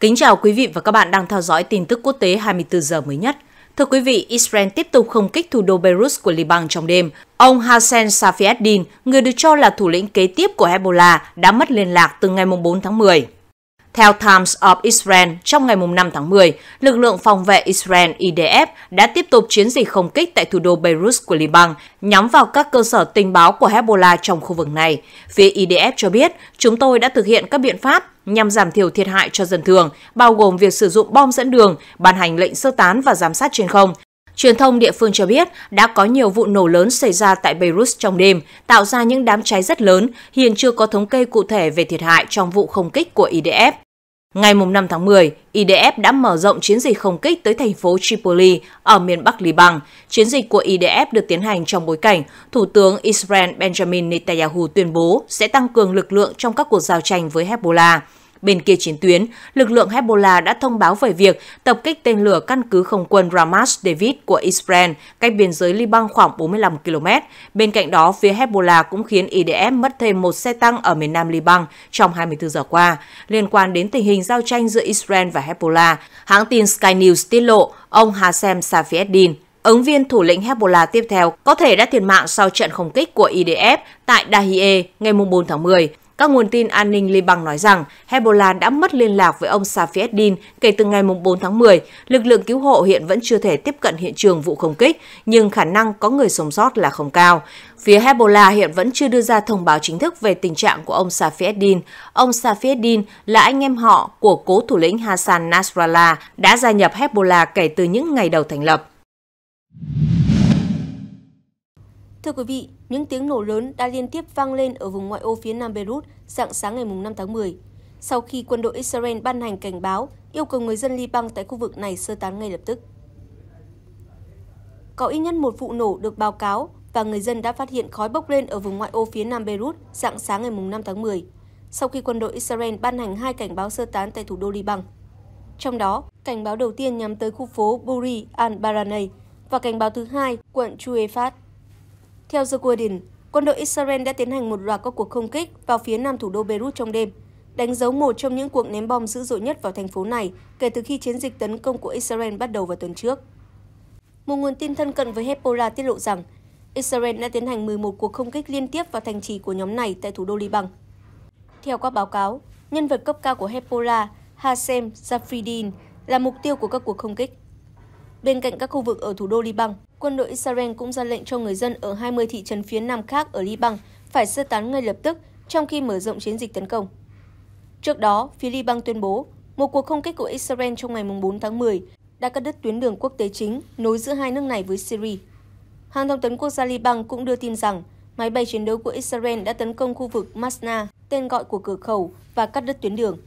Kính chào quý vị và các bạn đang theo dõi tin tức quốc tế 24 giờ mới nhất. Thưa quý vị, Israel tiếp tục không kích thủ đô Beirut của Liban trong đêm. Ông Hassan Safieddin, người được cho là thủ lĩnh kế tiếp của Hezbollah, đã mất liên lạc từ ngày 4 tháng 10. Theo Times of Israel, trong ngày 5 tháng 10, lực lượng phòng vệ Israel IDF đã tiếp tục chiến dịch không kích tại thủ đô Beirut của Liban, nhắm vào các cơ sở tình báo của Hezbollah trong khu vực này. Phía IDF cho biết, chúng tôi đã thực hiện các biện pháp nhằm giảm thiểu thiệt hại cho dân thường, bao gồm việc sử dụng bom dẫn đường, ban hành lệnh sơ tán và giám sát trên không, Truyền thông địa phương cho biết đã có nhiều vụ nổ lớn xảy ra tại Beirut trong đêm, tạo ra những đám cháy rất lớn, hiện chưa có thống kê cụ thể về thiệt hại trong vụ không kích của IDF. Ngày 5 tháng 10, IDF đã mở rộng chiến dịch không kích tới thành phố Tripoli ở miền Bắc Liban. Chiến dịch của IDF được tiến hành trong bối cảnh Thủ tướng Israel Benjamin Netanyahu tuyên bố sẽ tăng cường lực lượng trong các cuộc giao tranh với Hezbollah. Bên kia chiến tuyến, lực lượng Hezbollah đã thông báo về việc tập kích tên lửa căn cứ không quân Ramat David của Israel, cách biên giới Liban khoảng 45 km. Bên cạnh đó, phía Hezbollah cũng khiến IDF mất thêm một xe tăng ở miền nam Liban trong 24 giờ qua. Liên quan đến tình hình giao tranh giữa Israel và Hezbollah, hãng tin Sky News tiết lộ ông Hassem Safieddin, ứng viên thủ lĩnh Hezbollah tiếp theo, có thể đã thiệt mạng sau trận không kích của IDF tại Dahie ngày 4 tháng 10. Các nguồn tin an ninh Liban nói rằng Hezbollah đã mất liên lạc với ông Safi Eddin kể từ ngày 4 tháng 10. Lực lượng cứu hộ hiện vẫn chưa thể tiếp cận hiện trường vụ không kích, nhưng khả năng có người sống sót là không cao. Phía Hezbollah hiện vẫn chưa đưa ra thông báo chính thức về tình trạng của ông Safi Eddin. Ông Safi Eddin là anh em họ của cố thủ lĩnh Hassan Nasrallah đã gia nhập Hezbollah kể từ những ngày đầu thành lập. Thưa quý vị, những tiếng nổ lớn đã liên tiếp vang lên ở vùng ngoại ô phía nam Beirut dạng sáng ngày 5 tháng 10, sau khi quân đội Israel ban hành cảnh báo yêu cầu người dân Liban tại khu vực này sơ tán ngay lập tức. Có ít nhất một vụ nổ được báo cáo và người dân đã phát hiện khói bốc lên ở vùng ngoại ô phía nam Beirut dạng sáng ngày 5 tháng 10, sau khi quân đội Israel ban hành hai cảnh báo sơ tán tại thủ đô Liban. Trong đó, cảnh báo đầu tiên nhắm tới khu phố Buri al-Baranei và cảnh báo thứ hai quận Chuefat theo The Guardian, quân đội Israel đã tiến hành một loạt các cuộc không kích vào phía nam thủ đô Beirut trong đêm, đánh dấu một trong những cuộc ném bom dữ dội nhất vào thành phố này kể từ khi chiến dịch tấn công của Israel bắt đầu vào tuần trước. Một nguồn tin thân cận với Hezbollah tiết lộ rằng Israel đã tiến hành 11 cuộc không kích liên tiếp vào thành trì của nhóm này tại thủ đô Liban. Theo các báo cáo, nhân vật cấp cao của Hezbollah, Hashem Zafridin, là mục tiêu của các cuộc không kích. Bên cạnh các khu vực ở thủ đô Liban, quân đội Israel cũng ra lệnh cho người dân ở 20 thị trấn phía nam khác ở Liban phải sơ tán ngay lập tức trong khi mở rộng chiến dịch tấn công. Trước đó, phía Liban tuyên bố một cuộc không kích của Israel trong ngày 4 tháng 10 đã cắt đứt tuyến đường quốc tế chính nối giữa hai nước này với Syria. Hàng thông tấn quốc gia Liban cũng đưa tin rằng máy bay chiến đấu của Israel đã tấn công khu vực Masna, tên gọi của cửa khẩu, và cắt đứt tuyến đường.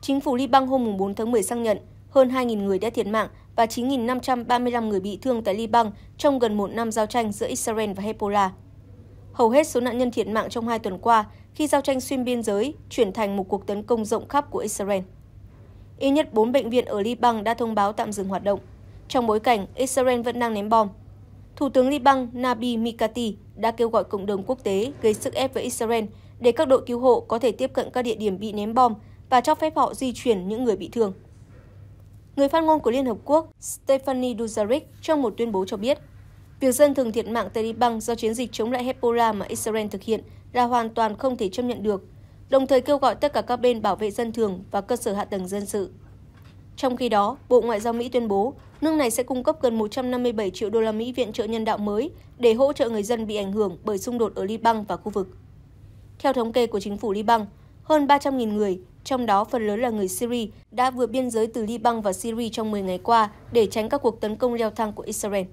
Chính phủ Liban hôm 4 tháng 10 xác nhận hơn 2.000 người đã thiệt mạng và 9.535 người bị thương tại Liban trong gần một năm giao tranh giữa Israel và Hezbollah. Hầu hết số nạn nhân thiệt mạng trong hai tuần qua khi giao tranh xuyên biên giới chuyển thành một cuộc tấn công rộng khắp của Israel. Ít nhất 4 bệnh viện ở Liban đã thông báo tạm dừng hoạt động, trong bối cảnh Israel vẫn đang ném bom. Thủ tướng Liban Nabi Mikati đã kêu gọi cộng đồng quốc tế gây sức ép với Israel để các đội cứu hộ có thể tiếp cận các địa điểm bị ném bom và cho phép họ di chuyển những người bị thương. Người phát ngôn của Liên Hợp Quốc Stephanie Dujarric trong một tuyên bố cho biết, việc dân thường thiệt mạng tại Liban do chiến dịch chống lại Hezbollah mà Israel thực hiện là hoàn toàn không thể chấp nhận được, đồng thời kêu gọi tất cả các bên bảo vệ dân thường và cơ sở hạ tầng dân sự. Trong khi đó, Bộ Ngoại giao Mỹ tuyên bố nước này sẽ cung cấp gần 157 triệu đô la Mỹ viện trợ nhân đạo mới để hỗ trợ người dân bị ảnh hưởng bởi xung đột ở Liban và khu vực. Theo thống kê của chính phủ Liban, hơn 300.000 người, trong đó phần lớn là người Syria, đã vượt biên giới từ Liban và Syria trong 10 ngày qua để tránh các cuộc tấn công leo thang của Israel.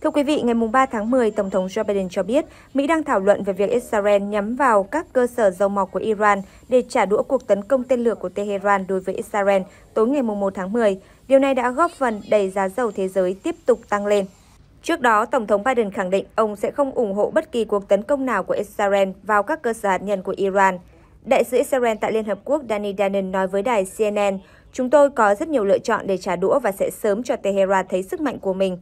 Thưa quý vị, ngày 3 tháng 10, Tổng thống Joe Biden cho biết Mỹ đang thảo luận về việc Israel nhắm vào các cơ sở dầu mỏ của Iran để trả đũa cuộc tấn công tên lửa của Tehran đối với Israel tối ngày 1 tháng 10. Điều này đã góp phần đẩy giá dầu thế giới tiếp tục tăng lên. Trước đó, Tổng thống Biden khẳng định ông sẽ không ủng hộ bất kỳ cuộc tấn công nào của Israel vào các cơ sở hạt nhân của Iran. Đại sứ Israel tại Liên Hợp Quốc Danny Danon nói với đài CNN, Chúng tôi có rất nhiều lựa chọn để trả đũa và sẽ sớm cho Tehran thấy sức mạnh của mình.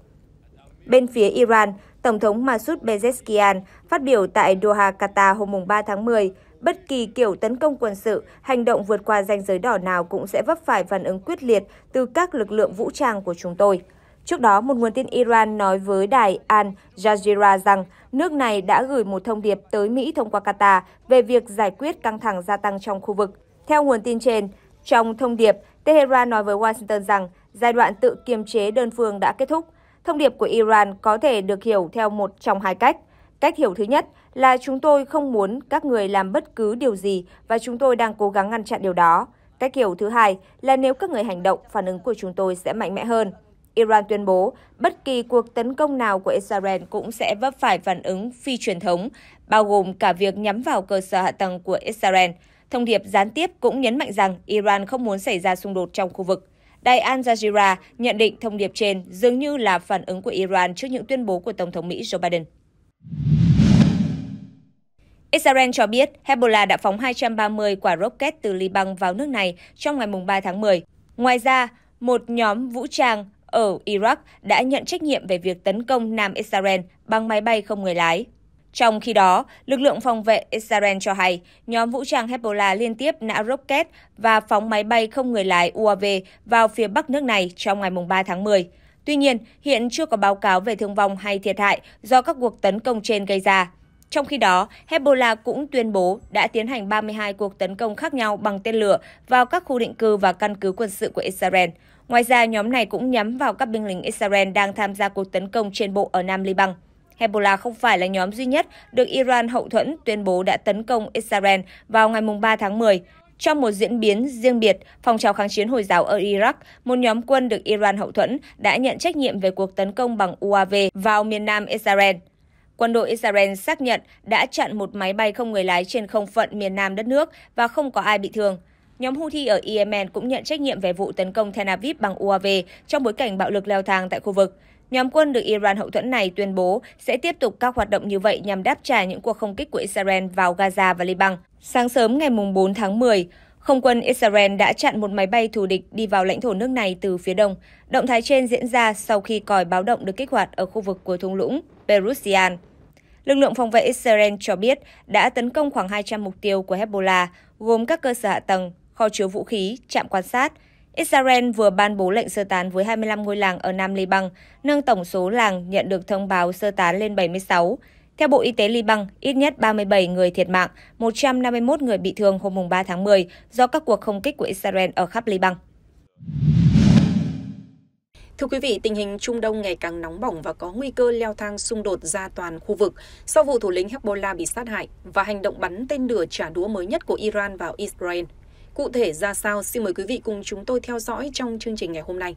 Bên phía Iran, Tổng thống Masoud Pezeshkian phát biểu tại Doha, Qatar hôm 3 tháng 10, Bất kỳ kiểu tấn công quân sự, hành động vượt qua ranh giới đỏ nào cũng sẽ vấp phải phản ứng quyết liệt từ các lực lượng vũ trang của chúng tôi. Trước đó, một nguồn tin Iran nói với đài Al Jazeera rằng nước này đã gửi một thông điệp tới Mỹ thông qua Qatar về việc giải quyết căng thẳng gia tăng trong khu vực. Theo nguồn tin trên, trong thông điệp, Tehran nói với Washington rằng giai đoạn tự kiềm chế đơn phương đã kết thúc. Thông điệp của Iran có thể được hiểu theo một trong hai cách. Cách hiểu thứ nhất là chúng tôi không muốn các người làm bất cứ điều gì và chúng tôi đang cố gắng ngăn chặn điều đó. Cách hiểu thứ hai là nếu các người hành động, phản ứng của chúng tôi sẽ mạnh mẽ hơn. Iran tuyên bố bất kỳ cuộc tấn công nào của Israel cũng sẽ vấp phải phản ứng phi truyền thống, bao gồm cả việc nhắm vào cơ sở hạ tầng của Israel. Thông điệp gián tiếp cũng nhấn mạnh rằng Iran không muốn xảy ra xung đột trong khu vực. Đài Al Jazeera nhận định thông điệp trên dường như là phản ứng của Iran trước những tuyên bố của Tổng thống Mỹ Joe Biden. Israel cho biết Hezbollah đã phóng 230 quả rocket từ Liban vào nước này trong ngày 3 tháng 10. Ngoài ra, một nhóm vũ trang ở Iraq đã nhận trách nhiệm về việc tấn công Nam Israel bằng máy bay không người lái. Trong khi đó, lực lượng phòng vệ Israel cho hay nhóm vũ trang Hezbollah liên tiếp nã rocket và phóng máy bay không người lái UAV vào phía bắc nước này trong ngày 3 tháng 10. Tuy nhiên, hiện chưa có báo cáo về thương vong hay thiệt hại do các cuộc tấn công trên gây ra. Trong khi đó, Hezbollah cũng tuyên bố đã tiến hành 32 cuộc tấn công khác nhau bằng tên lửa vào các khu định cư và căn cứ quân sự của Israel. Ngoài ra, nhóm này cũng nhắm vào các binh lính Israel đang tham gia cuộc tấn công trên bộ ở Nam Liban. Hezbollah không phải là nhóm duy nhất được Iran hậu thuẫn tuyên bố đã tấn công Israel vào ngày 3 tháng 10. Trong một diễn biến riêng biệt, phong trào kháng chiến Hồi giáo ở Iraq, một nhóm quân được Iran hậu thuẫn đã nhận trách nhiệm về cuộc tấn công bằng UAV vào miền nam Israel. Quân đội Israel xác nhận đã chặn một máy bay không người lái trên không phận miền nam đất nước và không có ai bị thương. Nhóm Houthi ở Yemen cũng nhận trách nhiệm về vụ tấn công Tel Aviv bằng UAV trong bối cảnh bạo lực leo thang tại khu vực. Nhóm quân được Iran hậu thuẫn này tuyên bố sẽ tiếp tục các hoạt động như vậy nhằm đáp trả những cuộc không kích của Israel vào Gaza và Liban. Sáng sớm ngày 4 tháng 10, không quân Israel đã chặn một máy bay thù địch đi vào lãnh thổ nước này từ phía đông. Động thái trên diễn ra sau khi còi báo động được kích hoạt ở khu vực của thung lũng Perusian. Lực lượng phòng vệ Israel cho biết đã tấn công khoảng 200 mục tiêu của Hezbollah, gồm các cơ sở hạ tầng, kho chứa vũ khí, trạm quan sát. Israel vừa ban bố lệnh sơ tán với 25 ngôi làng ở Nam Liban, nâng tổng số làng nhận được thông báo sơ tán lên 76. Theo Bộ Y tế Liban, ít nhất 37 người thiệt mạng, 151 người bị thương hôm 3 tháng 10 do các cuộc không kích của Israel ở khắp Liban. Thưa quý vị, tình hình Trung Đông ngày càng nóng bỏng và có nguy cơ leo thang xung đột ra toàn khu vực sau vụ thủ lĩnh Hezbollah bị sát hại và hành động bắn tên lửa trả đũa mới nhất của Iran vào Israel. Cụ thể ra sao, xin mời quý vị cùng chúng tôi theo dõi trong chương trình ngày hôm nay.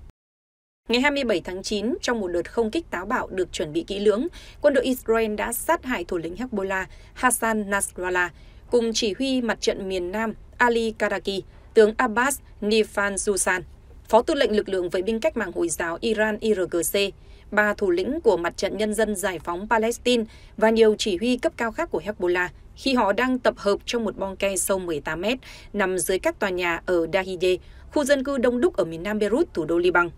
Ngày 27 tháng 9, trong một đợt không kích táo bạo được chuẩn bị kỹ lưỡng, quân đội Israel đã sát hại thủ lĩnh Hezbollah Hassan Nasrallah cùng chỉ huy mặt trận miền Nam Ali Karaki, tướng Abbas Nifanzusan, phó tư lệnh lực lượng vệ binh cách mạng Hồi giáo Iran IRGC, ba thủ lĩnh của mặt trận nhân dân giải phóng Palestine và nhiều chỉ huy cấp cao khác của Hezbollah khi họ đang tập hợp trong một bong ke sâu 18 mét nằm dưới các tòa nhà ở Dahiyeh, khu dân cư đông đúc ở miền nam Beirut, thủ đô Liban.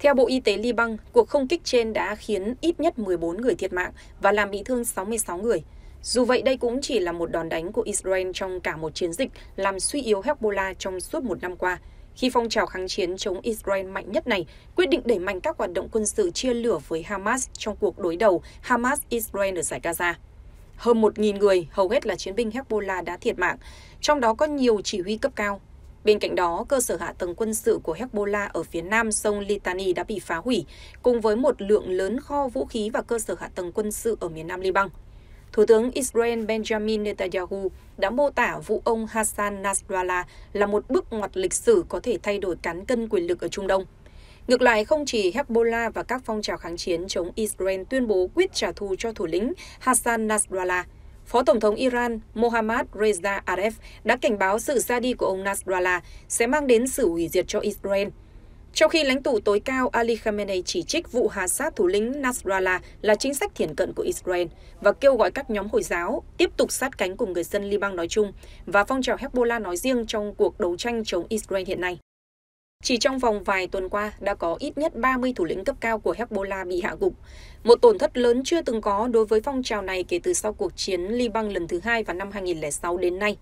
Theo Bộ Y tế Liban, cuộc không kích trên đã khiến ít nhất 14 người thiệt mạng và làm bị thương 66 người. Dù vậy đây cũng chỉ là một đòn đánh của Israel trong cả một chiến dịch làm suy yếu Hezbollah trong suốt một năm qua, khi phong trào kháng chiến chống Israel mạnh nhất này quyết định đẩy mạnh các hoạt động quân sự chia lửa với Hamas trong cuộc đối đầu Hamas-Israel ở giải Gaza. Hơn 1.000 người, hầu hết là chiến binh Hezbollah đã thiệt mạng, trong đó có nhiều chỉ huy cấp cao. Bên cạnh đó, cơ sở hạ tầng quân sự của Hezbollah ở phía nam sông Litani đã bị phá hủy, cùng với một lượng lớn kho vũ khí và cơ sở hạ tầng quân sự ở miền nam Liban. Thủ tướng Israel Benjamin Netanyahu đã mô tả vụ ông Hassan Nasrallah là một bước ngoặt lịch sử có thể thay đổi cán cân quyền lực ở Trung Đông. Ngược lại, không chỉ Hezbollah và các phong trào kháng chiến chống Israel tuyên bố quyết trả thù cho thủ lĩnh Hassan Nasrallah, Phó Tổng thống Iran Mohammad Reza Aref đã cảnh báo sự ra đi của ông Nasrallah sẽ mang đến sự hủy diệt cho Israel. Trong khi lãnh tụ tối cao Ali Khamenei chỉ trích vụ hạ sát thủ lĩnh Nasrallah là chính sách thiển cận của Israel và kêu gọi các nhóm Hồi giáo tiếp tục sát cánh cùng người dân Liban nói chung và phong trào Hezbollah nói riêng trong cuộc đấu tranh chống Israel hiện nay. Chỉ trong vòng vài tuần qua đã có ít nhất 30 thủ lĩnh cấp cao của Hezbollah bị hạ gục, một tổn thất lớn chưa từng có đối với phong trào này kể từ sau cuộc chiến Liban lần thứ hai vào năm 2006 đến nay.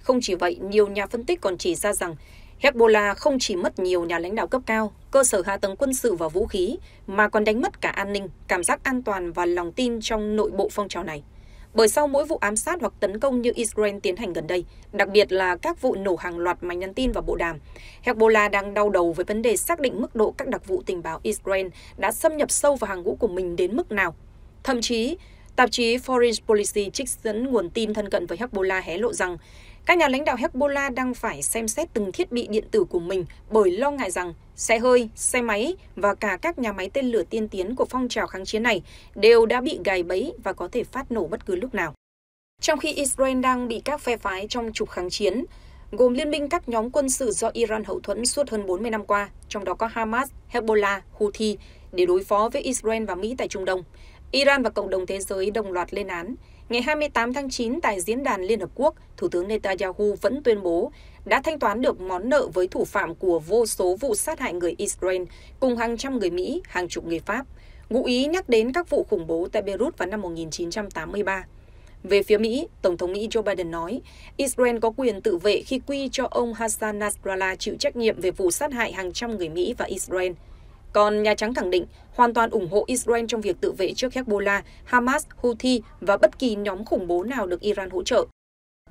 Không chỉ vậy, nhiều nhà phân tích còn chỉ ra rằng Hezbollah không chỉ mất nhiều nhà lãnh đạo cấp cao, cơ sở hạ tầng quân sự và vũ khí, mà còn đánh mất cả an ninh, cảm giác an toàn và lòng tin trong nội bộ phong trào này. Bởi sau mỗi vụ ám sát hoặc tấn công như Israel tiến hành gần đây, đặc biệt là các vụ nổ hàng loạt máy nhắn tin và bộ đàm, Hezbollah đang đau đầu với vấn đề xác định mức độ các đặc vụ tình báo Israel đã xâm nhập sâu vào hàng ngũ của mình đến mức nào. Thậm chí, tạp chí Foreign Policy trích dẫn nguồn tin thân cận với Hezbollah hé lộ rằng các nhà lãnh đạo Hezbollah đang phải xem xét từng thiết bị điện tử của mình bởi lo ngại rằng xe hơi, xe máy và cả các nhà máy tên lửa tiên tiến của phong trào kháng chiến này đều đã bị gài bẫy và có thể phát nổ bất cứ lúc nào. Trong khi Israel đang bị các phe phái trong trục kháng chiến, gồm liên minh các nhóm quân sự do Iran hậu thuẫn suốt hơn 40 năm qua, trong đó có Hamas, Hezbollah, Houthi, để đối phó với Israel và Mỹ tại Trung Đông. Iran và cộng đồng thế giới đồng loạt lên án Ngày 28 tháng 9 tại Diễn đàn Liên Hợp Quốc, Thủ tướng Netanyahu vẫn tuyên bố đã thanh toán được món nợ với thủ phạm của vô số vụ sát hại người Israel cùng hàng trăm người Mỹ, hàng chục người Pháp. Ngụ ý nhắc đến các vụ khủng bố tại Beirut vào năm 1983. Về phía Mỹ, Tổng thống Mỹ Joe Biden nói, Israel có quyền tự vệ khi quy cho ông Hassan Nasrallah chịu trách nhiệm về vụ sát hại hàng trăm người Mỹ và Israel – còn Nhà Trắng khẳng định hoàn toàn ủng hộ Israel trong việc tự vệ trước Hezbollah, Hamas, Houthi và bất kỳ nhóm khủng bố nào được Iran hỗ trợ.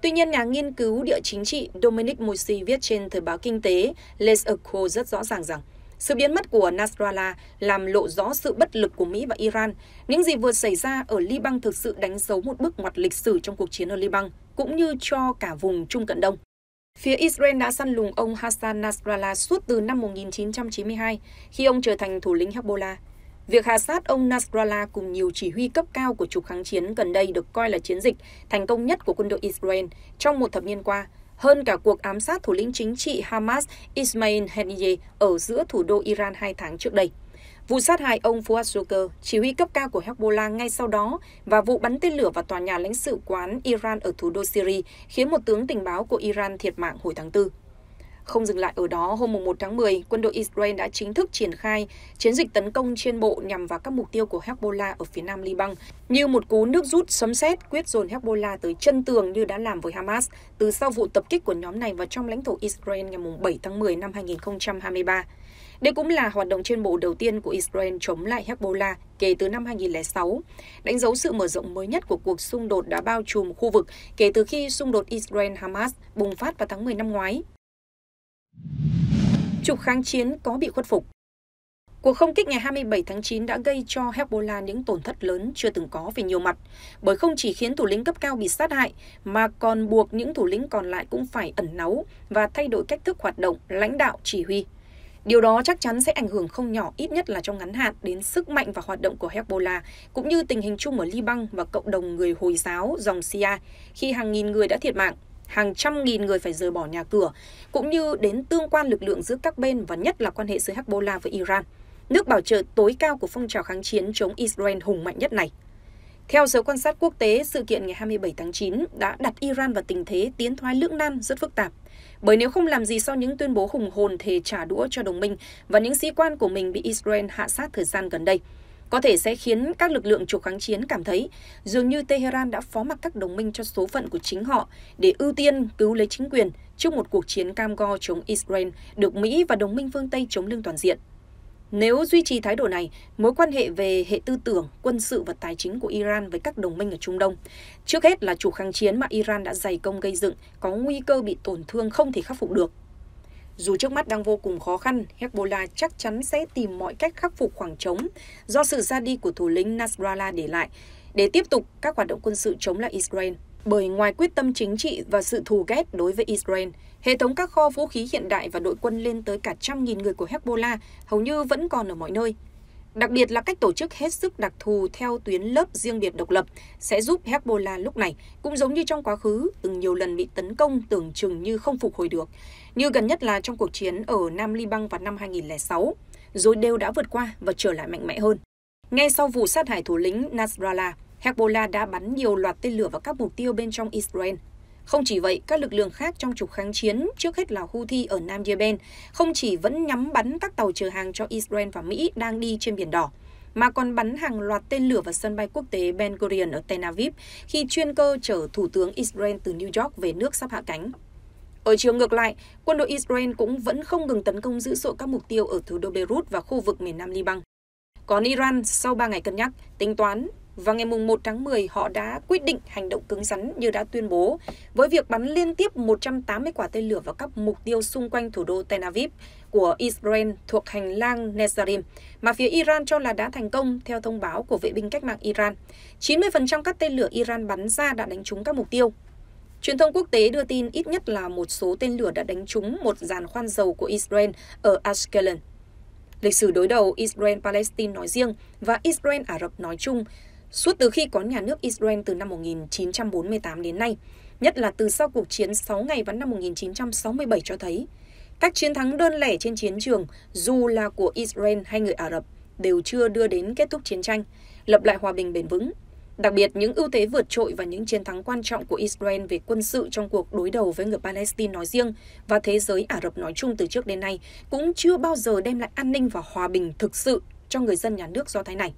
Tuy nhiên, nhà nghiên cứu địa chính trị Dominic Moisi viết trên thời báo kinh tế Les Echo rất rõ ràng rằng sự biến mất của Nasrallah làm lộ rõ sự bất lực của Mỹ và Iran. Những gì vừa xảy ra ở Liban thực sự đánh dấu một bước ngoặt lịch sử trong cuộc chiến ở Liban, cũng như cho cả vùng Trung Cận Đông. Phía Israel đã săn lùng ông Hassan Nasrallah suốt từ năm 1992 khi ông trở thành thủ lĩnh Hezbollah. Việc hạ sát ông Nasrallah cùng nhiều chỉ huy cấp cao của trục kháng chiến gần đây được coi là chiến dịch thành công nhất của quân đội Israel trong một thập niên qua, hơn cả cuộc ám sát thủ lĩnh chính trị Hamas Ismail Haniyeh ở giữa thủ đô Iran hai tháng trước đây. Vụ sát hại ông Fuad Zucker, chỉ huy cấp cao của Hezbollah ngay sau đó, và vụ bắn tên lửa vào tòa nhà lãnh sự quán Iran ở thủ đô Syria khiến một tướng tình báo của Iran thiệt mạng hồi tháng 4. Không dừng lại ở đó, hôm 1 tháng 10, quân đội Israel đã chính thức triển khai chiến dịch tấn công trên bộ nhằm vào các mục tiêu của Hezbollah ở phía nam Liban, như một cú nước rút sấm sét quyết dồn Hezbollah tới chân tường như đã làm với Hamas từ sau vụ tập kích của nhóm này vào trong lãnh thổ Israel ngày 7 tháng 10 năm 2023. Đây cũng là hoạt động trên bộ đầu tiên của Israel chống lại Hezbollah kể từ năm 2006, đánh dấu sự mở rộng mới nhất của cuộc xung đột đã bao trùm khu vực kể từ khi xung đột Israel-Hamas bùng phát vào tháng 10 năm ngoái. Trục kháng chiến có bị khuất phục Cuộc không kích ngày 27 tháng 9 đã gây cho Hezbollah những tổn thất lớn chưa từng có về nhiều mặt, bởi không chỉ khiến thủ lĩnh cấp cao bị sát hại, mà còn buộc những thủ lĩnh còn lại cũng phải ẩn náu và thay đổi cách thức hoạt động, lãnh đạo, chỉ huy. Điều đó chắc chắn sẽ ảnh hưởng không nhỏ ít nhất là trong ngắn hạn đến sức mạnh và hoạt động của Hezbollah, cũng như tình hình chung ở Liban và cộng đồng người Hồi giáo dòng Shia khi hàng nghìn người đã thiệt mạng, hàng trăm nghìn người phải rời bỏ nhà cửa, cũng như đến tương quan lực lượng giữa các bên và nhất là quan hệ giữa Hezbollah với Iran, nước bảo trợ tối cao của phong trào kháng chiến chống Israel hùng mạnh nhất này. Theo giới quan sát quốc tế, sự kiện ngày 27 tháng 9 đã đặt Iran vào tình thế tiến thoái lưỡng nan rất phức tạp. Bởi nếu không làm gì sau những tuyên bố hùng hồn thề trả đũa cho đồng minh và những sĩ quan của mình bị Israel hạ sát thời gian gần đây, có thể sẽ khiến các lực lượng trục kháng chiến cảm thấy dường như Tehran đã phó mặc các đồng minh cho số phận của chính họ để ưu tiên cứu lấy chính quyền trước một cuộc chiến cam go chống Israel được Mỹ và đồng minh phương Tây chống lưng toàn diện. Nếu duy trì thái độ này, mối quan hệ về hệ tư tưởng, quân sự và tài chính của Iran với các đồng minh ở Trung Đông, trước hết là chủ kháng chiến mà Iran đã dày công gây dựng, có nguy cơ bị tổn thương không thể khắc phục được. Dù trước mắt đang vô cùng khó khăn, Hezbollah chắc chắn sẽ tìm mọi cách khắc phục khoảng trống do sự ra đi của thủ lĩnh Nasrallah để lại để tiếp tục các hoạt động quân sự chống lại Israel. Bởi ngoài quyết tâm chính trị và sự thù ghét đối với Israel, hệ thống các kho vũ khí hiện đại và đội quân lên tới cả trăm nghìn người của Hezbollah hầu như vẫn còn ở mọi nơi. Đặc biệt là cách tổ chức hết sức đặc thù theo tuyến lớp riêng biệt độc lập sẽ giúp Hezbollah lúc này, cũng giống như trong quá khứ, từng nhiều lần bị tấn công tưởng chừng như không phục hồi được. Như gần nhất là trong cuộc chiến ở Nam Liban vào năm 2006, rồi đều đã vượt qua và trở lại mạnh mẽ hơn. Ngay sau vụ sát hại thủ lĩnh Nasrallah, Hezbollah đã bắn nhiều loạt tên lửa vào các mục tiêu bên trong Israel. Không chỉ vậy, các lực lượng khác trong trục kháng chiến, trước hết là Houthi ở Nam Yemen, không chỉ vẫn nhắm bắn các tàu chở hàng cho Israel và Mỹ đang đi trên Biển Đỏ, mà còn bắn hàng loạt tên lửa vào sân bay quốc tế Ben Gurion ở Tel Aviv khi chuyên cơ chở Thủ tướng Israel từ New York về nước sắp hạ cánh. Ở chiều ngược lại, quân đội Israel cũng vẫn không ngừng tấn công dữ dội các mục tiêu ở thủ đô Beirut và khu vực miền nam Liban. Còn Iran, sau 3 ngày cân nhắc, tính toán, vào ngày 1 tháng 10 họ đã quyết định hành động cứng rắn như đã tuyên bố, với việc bắn liên tiếp 180 quả tên lửa vào các mục tiêu xung quanh thủ đô Tel Aviv của Israel thuộc hành lang Nezarim, mà phía Iran cho là đã thành công theo thông báo của vệ binh cách mạng Iran. 90% các tên lửa Iran bắn ra đã đánh trúng các mục tiêu. Truyền thông quốc tế đưa tin ít nhất là một số tên lửa đã đánh trúng một giàn khoan dầu của Israel ở Ashkelon. Lịch sử đối đầu Israel-Palestine nói riêng và Israel-Ả Rập nói chung suốt từ khi có nhà nước Israel từ năm 1948 đến nay, nhất là từ sau cuộc chiến 6 ngày vào năm 1967 cho thấy, các chiến thắng đơn lẻ trên chiến trường, dù là của Israel hay người Ả Rập, đều chưa đưa đến kết thúc chiến tranh, lập lại hòa bình bền vững. Đặc biệt, những ưu thế vượt trội và những chiến thắng quan trọng của Israel về quân sự trong cuộc đối đầu với người Palestine nói riêng và thế giới Ả Rập nói chung từ trước đến nay cũng chưa bao giờ đem lại an ninh và hòa bình thực sự cho người dân nhà nước do thái này.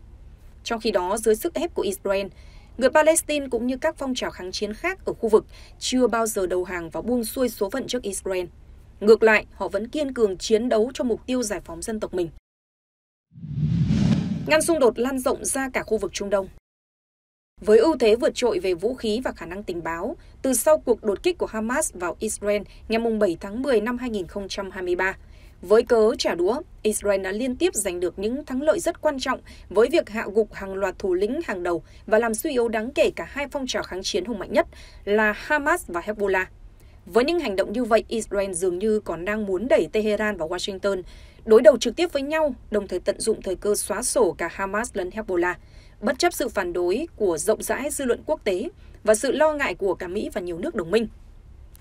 Trong khi đó, dưới sức ép của Israel, người Palestine cũng như các phong trào kháng chiến khác ở khu vực chưa bao giờ đầu hàng và buông xuôi số phận trước Israel. Ngược lại, họ vẫn kiên cường chiến đấu cho mục tiêu giải phóng dân tộc mình. Ngăn xung đột lan rộng ra cả khu vực Trung Đông. Với ưu thế vượt trội về vũ khí và khả năng tình báo, từ sau cuộc đột kích của Hamas vào Israel ngày 7 tháng 10 năm 2023, với cớ trả đũa, Israel đã liên tiếp giành được những thắng lợi rất quan trọng với việc hạ gục hàng loạt thủ lĩnh hàng đầu và làm suy yếu đáng kể cả hai phong trào kháng chiến hùng mạnh nhất là Hamas và Hezbollah. Với những hành động như vậy, Israel dường như còn đang muốn đẩy Tehran và Washington đối đầu trực tiếp với nhau, đồng thời tận dụng thời cơ xóa sổ cả Hamas lẫn Hezbollah, bất chấp sự phản đối của rộng rãi dư luận quốc tế và sự lo ngại của cả Mỹ và nhiều nước đồng minh.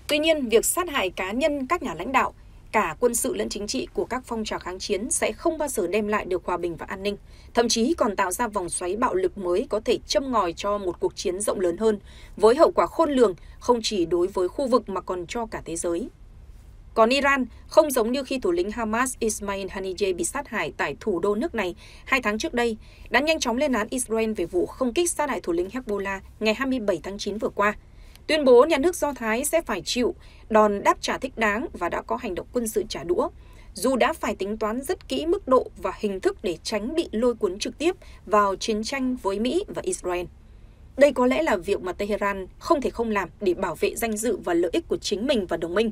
Tuy nhiên, việc sát hại cá nhân các nhà lãnh đạo, cả quân sự lẫn chính trị của các phong trào kháng chiến sẽ không bao giờ đem lại được hòa bình và an ninh, thậm chí còn tạo ra vòng xoáy bạo lực mới có thể châm ngòi cho một cuộc chiến rộng lớn hơn, với hậu quả khôn lường không chỉ đối với khu vực mà còn cho cả thế giới. Còn Iran, không giống như khi thủ lĩnh Hamas Ismail Haniyeh bị sát hại tại thủ đô nước này hai tháng trước đây, đã nhanh chóng lên án Israel về vụ không kích sát hại thủ lĩnh Hezbollah ngày 27 tháng 9 vừa qua, tuyên bố nhà nước Do Thái sẽ phải chịu đòn đáp trả thích đáng và đã có hành động quân sự trả đũa, dù đã phải tính toán rất kỹ mức độ và hình thức để tránh bị lôi cuốn trực tiếp vào chiến tranh với Mỹ và Israel. Đây có lẽ là việc mà Tehran không thể không làm để bảo vệ danh dự và lợi ích của chính mình và đồng minh.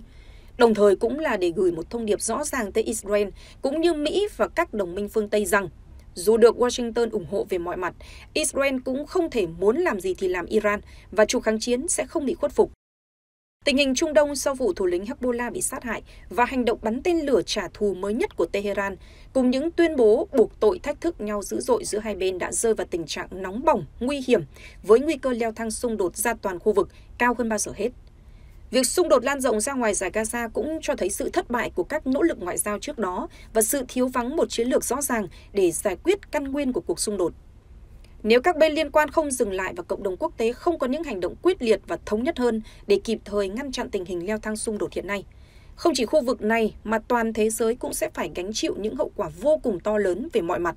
Đồng thời cũng là để gửi một thông điệp rõ ràng tới Israel cũng như Mỹ và các đồng minh phương Tây rằng dù được Washington ủng hộ về mọi mặt, Israel cũng không thể muốn làm gì thì làm Iran và chủ kháng chiến sẽ không bị khuất phục. Tình hình Trung Đông sau vụ thủ lĩnh Hezbollah bị sát hại và hành động bắn tên lửa trả thù mới nhất của Tehran, cùng những tuyên bố buộc tội thách thức nhau dữ dội giữa hai bên đã rơi vào tình trạng nóng bỏng, nguy hiểm, với nguy cơ leo thang xung đột ra toàn khu vực cao hơn bao giờ hết. Việc xung đột lan rộng ra ngoài giải Gaza cũng cho thấy sự thất bại của các nỗ lực ngoại giao trước đó và sự thiếu vắng một chiến lược rõ ràng để giải quyết căn nguyên của cuộc xung đột. Nếu các bên liên quan không dừng lại và cộng đồng quốc tế không có những hành động quyết liệt và thống nhất hơn để kịp thời ngăn chặn tình hình leo thang xung đột hiện nay, không chỉ khu vực này mà toàn thế giới cũng sẽ phải gánh chịu những hậu quả vô cùng to lớn về mọi mặt.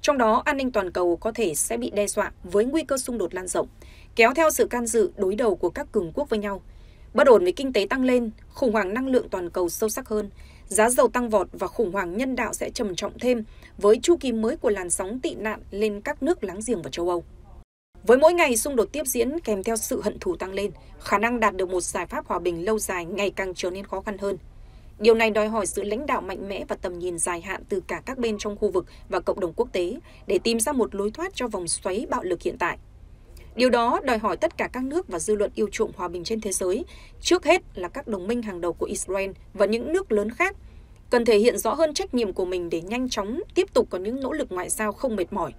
Trong đó, an ninh toàn cầu có thể sẽ bị đe dọa với nguy cơ xung đột lan rộng, kéo theo sự can dự đối đầu của các cường quốc với nhau – Bất ổn về kinh tế tăng lên, khủng hoảng năng lượng toàn cầu sâu sắc hơn, giá dầu tăng vọt và khủng hoảng nhân đạo sẽ trầm trọng thêm với chu kỳ mới của làn sóng tị nạn lên các nước láng giềng và châu Âu. Với mỗi ngày xung đột tiếp diễn kèm theo sự hận thù tăng lên, khả năng đạt được một giải pháp hòa bình lâu dài ngày càng trở nên khó khăn hơn. Điều này đòi hỏi sự lãnh đạo mạnh mẽ và tầm nhìn dài hạn từ cả các bên trong khu vực và cộng đồng quốc tế để tìm ra một lối thoát cho vòng xoáy bạo lực hiện tại. Điều đó đòi hỏi tất cả các nước và dư luận yêu chuộng hòa bình trên thế giới, trước hết là các đồng minh hàng đầu của Israel và những nước lớn khác, cần thể hiện rõ hơn trách nhiệm của mình để nhanh chóng tiếp tục có những nỗ lực ngoại giao không mệt mỏi,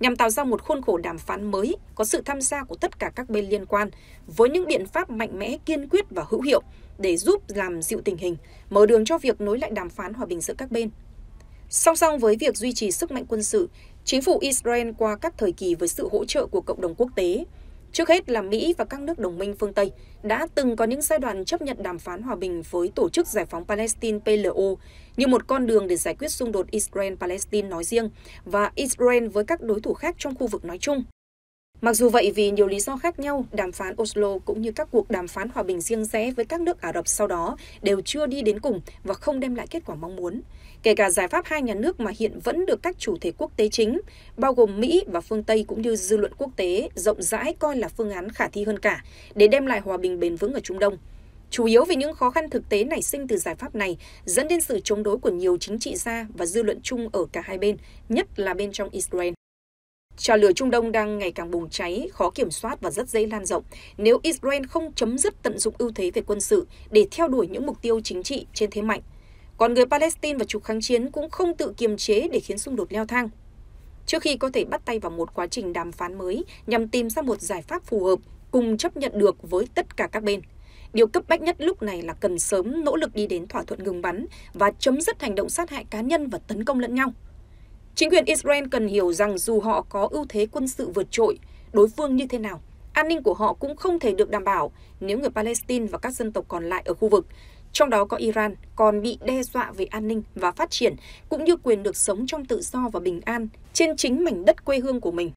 nhằm tạo ra một khuôn khổ đàm phán mới có sự tham gia của tất cả các bên liên quan với những biện pháp mạnh mẽ, kiên quyết và hữu hiệu để giúp làm dịu tình hình, mở đường cho việc nối lại đàm phán hòa bình giữa các bên. Song song với việc duy trì sức mạnh quân sự, chính phủ Israel qua các thời kỳ với sự hỗ trợ của cộng đồng quốc tế Trước hết là Mỹ và các nước đồng minh phương Tây đã từng có những giai đoạn chấp nhận đàm phán hòa bình với Tổ chức Giải phóng Palestine PLO như một con đường để giải quyết xung đột Israel-Palestine nói riêng và Israel với các đối thủ khác trong khu vực nói chung. Mặc dù vậy vì nhiều lý do khác nhau, đàm phán Oslo cũng như các cuộc đàm phán hòa bình riêng rẽ với các nước Ả Rập sau đó đều chưa đi đến cùng và không đem lại kết quả mong muốn. Kể cả giải pháp hai nhà nước mà hiện vẫn được các chủ thể quốc tế chính, bao gồm Mỹ và phương Tây cũng như dư luận quốc tế rộng rãi coi là phương án khả thi hơn cả để đem lại hòa bình bền vững ở Trung Đông. Chủ yếu vì những khó khăn thực tế nảy sinh từ giải pháp này dẫn đến sự chống đối của nhiều chính trị gia và dư luận chung ở cả hai bên, nhất là bên trong Israel. Trào lửa Trung Đông đang ngày càng bùng cháy, khó kiểm soát và rất dễ lan rộng nếu Israel không chấm dứt tận dụng ưu thế về quân sự để theo đuổi những mục tiêu chính trị trên thế mạnh. Còn người Palestine và trục kháng chiến cũng không tự kiềm chế để khiến xung đột leo thang. Trước khi có thể bắt tay vào một quá trình đàm phán mới nhằm tìm ra một giải pháp phù hợp cùng chấp nhận được với tất cả các bên. Điều cấp bách nhất lúc này là cần sớm nỗ lực đi đến thỏa thuận ngừng bắn và chấm dứt hành động sát hại cá nhân và tấn công lẫn nhau. Chính quyền Israel cần hiểu rằng dù họ có ưu thế quân sự vượt trội, đối phương như thế nào, an ninh của họ cũng không thể được đảm bảo nếu người Palestine và các dân tộc còn lại ở khu vực, trong đó có Iran, còn bị đe dọa về an ninh và phát triển, cũng như quyền được sống trong tự do và bình an trên chính mảnh đất quê hương của mình.